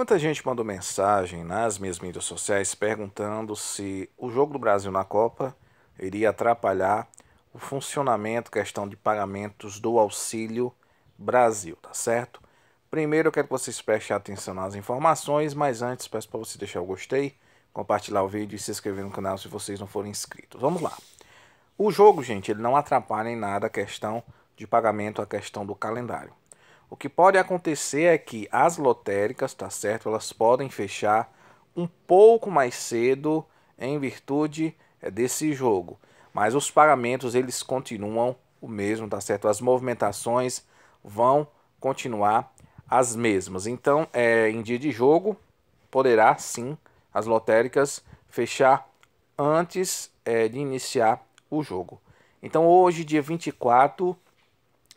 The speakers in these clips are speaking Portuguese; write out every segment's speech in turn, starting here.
Muita gente mandou mensagem nas minhas mídias sociais perguntando se o jogo do Brasil na Copa iria atrapalhar o funcionamento, questão de pagamentos do Auxílio Brasil, tá certo? Primeiro eu quero que vocês prestem atenção nas informações, mas antes peço para você deixar o gostei, compartilhar o vídeo e se inscrever no canal se vocês não forem inscritos. Vamos lá. O jogo, gente, ele não atrapalha em nada a questão de pagamento, a questão do calendário. O que pode acontecer é que as lotéricas, tá certo? Elas podem fechar um pouco mais cedo em virtude é, desse jogo. Mas os pagamentos eles continuam o mesmo, tá certo? As movimentações vão continuar as mesmas. Então, é, em dia de jogo, poderá sim as lotéricas fechar antes é, de iniciar o jogo. Então, hoje, dia 24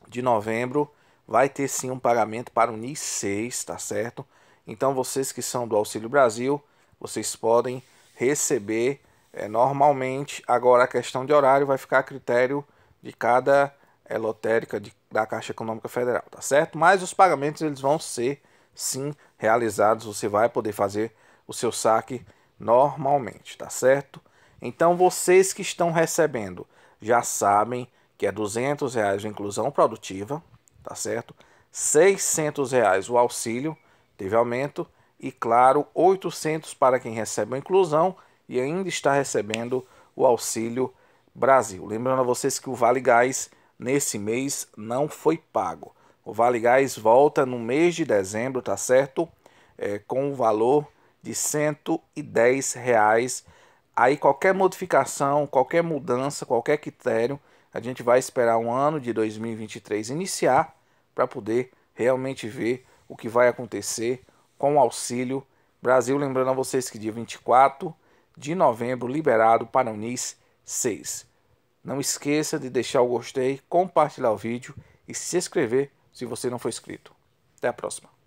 de novembro, vai ter sim um pagamento para o NIS 6, tá certo? Então vocês que são do Auxílio Brasil, vocês podem receber é, normalmente. Agora a questão de horário vai ficar a critério de cada é, lotérica de, da Caixa Econômica Federal, tá certo? Mas os pagamentos eles vão ser sim realizados, você vai poder fazer o seu saque normalmente, tá certo? Então vocês que estão recebendo já sabem que é 200 reais de inclusão produtiva, tá certo? 600 reais o auxílio, teve aumento, e claro, 800 para quem recebe a inclusão e ainda está recebendo o auxílio Brasil. Lembrando a vocês que o Vale Gás nesse mês não foi pago. O Vale Gás volta no mês de dezembro, tá certo? É, com o valor de 110 reais. Aí qualquer modificação, qualquer mudança, qualquer critério, a gente vai esperar um ano de 2023 iniciar para poder realmente ver o que vai acontecer com o auxílio Brasil. Lembrando a vocês que dia 24 de novembro liberado para o NIS 6. Não esqueça de deixar o gostei, compartilhar o vídeo e se inscrever se você não for inscrito. Até a próxima.